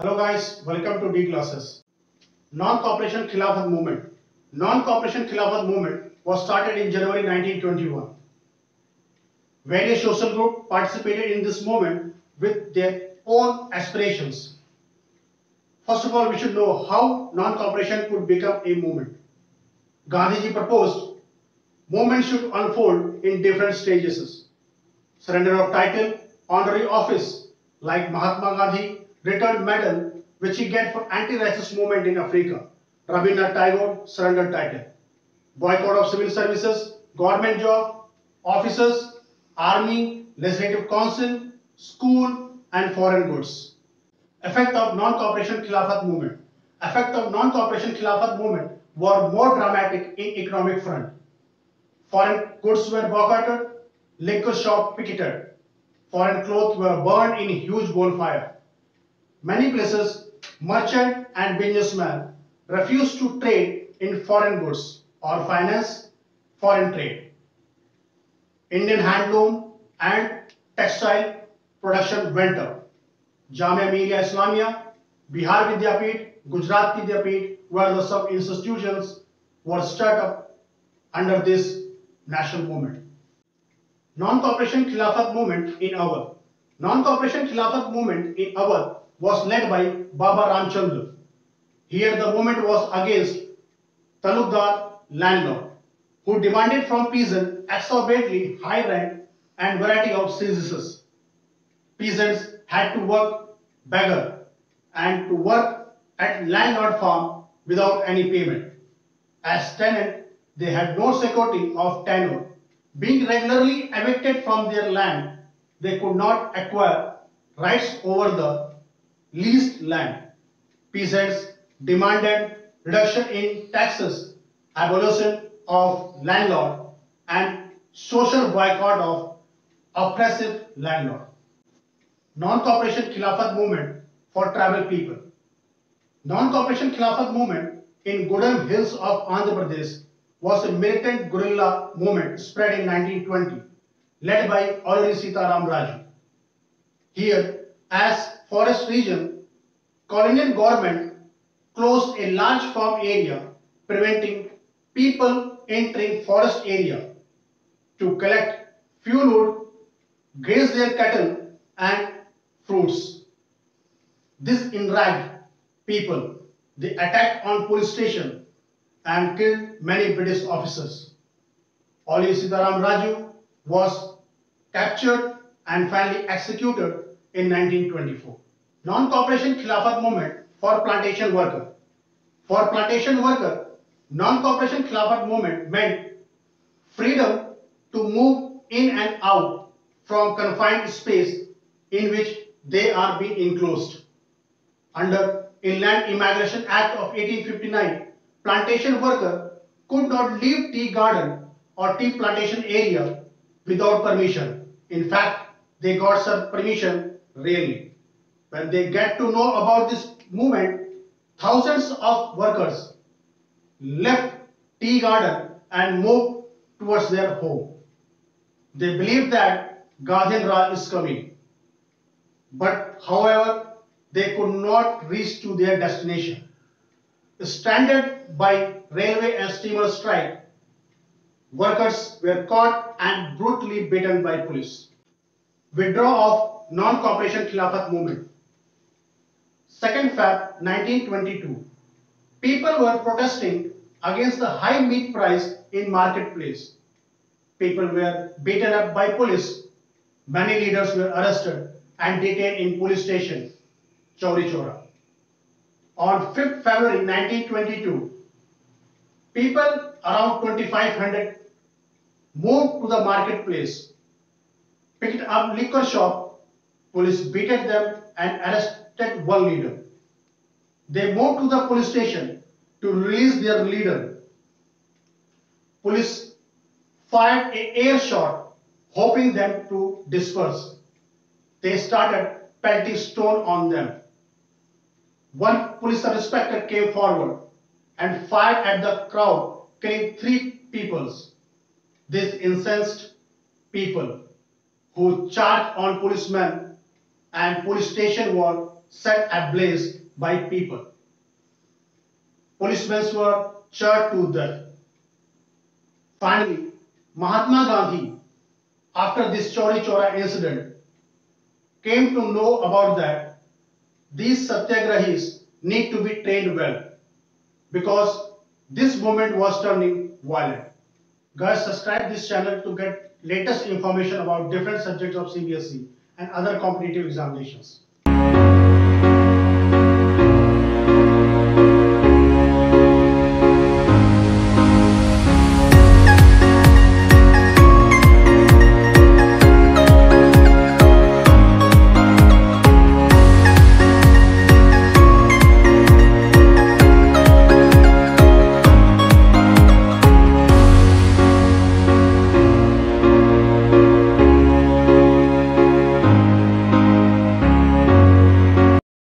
Hello guys, welcome to D classes. Non-cooperation Khilafat movement. Non-cooperation Khilafat movement was started in January 1921. Various social groups participated in this movement with their own aspirations. First of all, we should know how non-cooperation could become a movement. Gandhiji proposed movement should unfold in different stages. Surrender of title, honorary office, like Mahatma Gandhi returned medal which he get for anti-racist movement in Africa. Rabindranath Tagore surrendered title. Boycott of civil services, government job, officers, army, legislative council, school and foreign goods. Effect of non-cooperation Khilafat movement. Effect of non-cooperation Khilafat movement were more dramatic in economic front. Foreign goods were boycotted, liquor shop picketed, foreign clothes were burned in huge bonfire. Many places, merchant and businessmen refused to trade in foreign goods or finance foreign trade. Indian handloom and textile production went up. Jamia Millia Islamia, Bihar Vidyapeeth, Gujarat Vidyapeeth were the sub institutions were set up under this national movement. Non-cooperation Khilafat movement in Awadh. Non-cooperation Khilafat movement in Awadh was led by Baba Ramchandra. Here the movement was against Talukdar landlord who demanded from peasants exorbitantly high rent and variety of services. Peasants had to work begar and to work at landlord farm without any payment. As tenant, they had no security of tenure. Being regularly evicted from their land, they could not acquire rights over the leased land. Peasants demanded reduction in taxes, abolition of landlord and social boycott of oppressive landlord. Non-cooperation Khilafat movement for tribal people. Non-cooperation Khilafat movement in Gudem Hills of Andhra Pradesh was a militant guerrilla movement spread in 1920 led by Alluri Sitaram Raju. Here, as forest region, colonial government closed a large farm area preventing people entering forest area to collect fuel wood, graze their cattle and fruits. This enraged people. They attacked on police station and killed many British officers. Alluri Sitaram Raju was captured and finally executed in 1924. Non-cooperation Khilafat movement for plantation worker. For plantation worker, non-cooperation Khilafat movement meant freedom to move in and out from confined space in which they are being enclosed. Under Inland Emigration Act of 1859, plantation worker could not leave tea garden or tea plantation area without permission. In fact, they got some permission rarely. When they get to know about this movement, thousands of workers left tea garden and moved towards their home. They believed that Raj is coming. But however, they could not reach to their destination. Stranded by railway and steamer strike, workers were caught and brutally beaten by police. Withdrawal of non-cooperation Khilafat movement. 2nd Feb 1922. People were protesting against the high meat price in marketplace. People were beaten up by police. Many leaders were arrested and detained in police station, Chauri Chaura. On 5th February 1922, people around 2500 moved to the marketplace, picked up liquor shop, police beated them and arrested one leader. They moved to the police station to release their leader. Police fired a air shot, hoping them to disperse. They started pelting stone on them. One police inspector came forward and fired at the crowd, killing three peoples. This incensed people who charged on policemen and police station were set ablaze by people. Policemen were charred to death. Finally, Mahatma Gandhi, after this Chauri Chaura incident, came to know about that these satyagrahis need to be trained well because this movement was turning violent. Guys, subscribe this channel to get latest information about different subjects of CBSE and other competitive examinations.